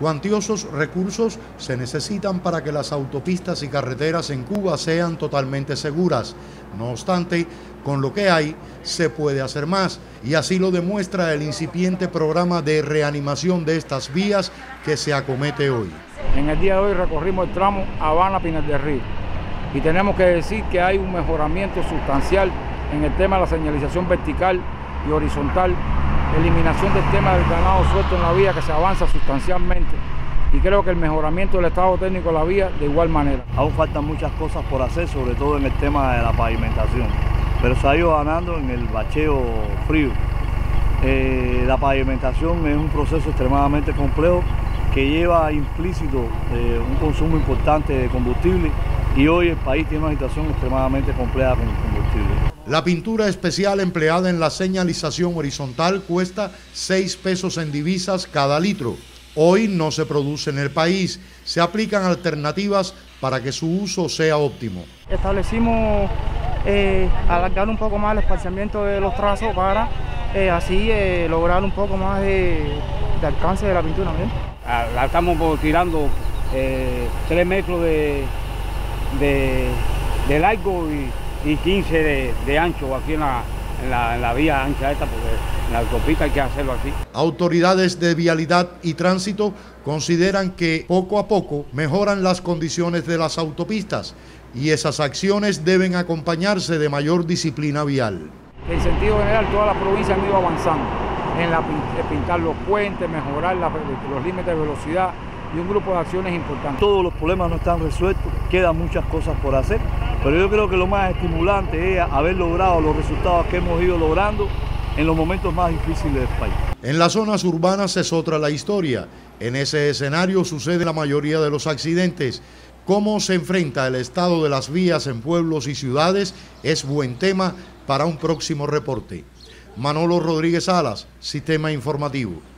Cuantiosos recursos se necesitan para que las autopistas y carreteras en Cuba sean totalmente seguras. No obstante, con lo que hay, se puede hacer más y así lo demuestra el incipiente programa de reanimación de estas vías que se acomete hoy. En el día de hoy recorrimos el tramo Habana-Pinar del Río y tenemos que decir que hay un mejoramiento sustancial en el tema de la señalización vertical y horizontal eliminación del tema del ganado suelto en la vía que se avanza sustancialmente y creo que el mejoramiento del estado técnico de la vía de igual manera. Aún faltan muchas cosas por hacer, sobre todo en el tema de la pavimentación, pero se ha ido ganando en el bacheo frío. Eh, la pavimentación es un proceso extremadamente complejo que lleva implícito eh, un consumo importante de combustible y hoy el país tiene una situación extremadamente compleja con combustible. La pintura especial empleada en la señalización horizontal cuesta 6 pesos en divisas cada litro. Hoy no se produce en el país. Se aplican alternativas para que su uso sea óptimo. Establecimos eh, alargar un poco más el espaciamiento de los trazos para eh, así eh, lograr un poco más de, alcance de la pintura. Ah, la estamos tirando 3 metros de, de largo y y 15 de, ancho aquí en la, vía ancha esta, porque en la autopista hay que hacerlo así. Autoridades de vialidad y tránsito consideran que poco a poco mejoran las condiciones de las autopistas y esas acciones deben acompañarse de mayor disciplina vial. En sentido general, todas las provincias han ido avanzando en la, pintar los puentes, mejorar los límites de velocidad, y un grupo de acciones importantes. Todos los problemas no están resueltos, quedan muchas cosas por hacer, pero yo creo que lo más estimulante es haber logrado los resultados que hemos ido logrando en los momentos más difíciles del país. En las zonas urbanas es otra la historia. En ese escenario sucede la mayoría de los accidentes. Cómo se enfrenta el estado de las vías en pueblos y ciudades es buen tema para un próximo reporte. Manolo Rodríguez Alas, Sistema Informativo.